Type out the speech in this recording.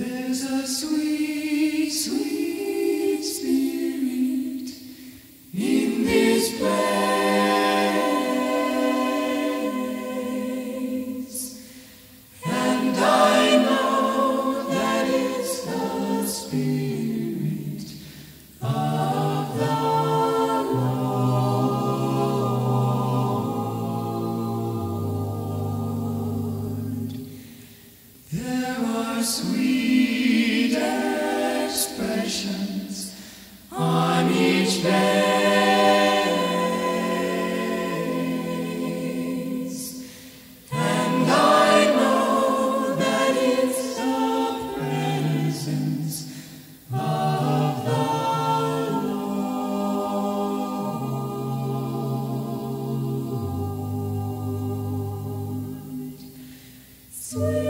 There's a sweet, sweet spirit in this place, and I know that it's the spirit of the Lord. There are sweet sweet.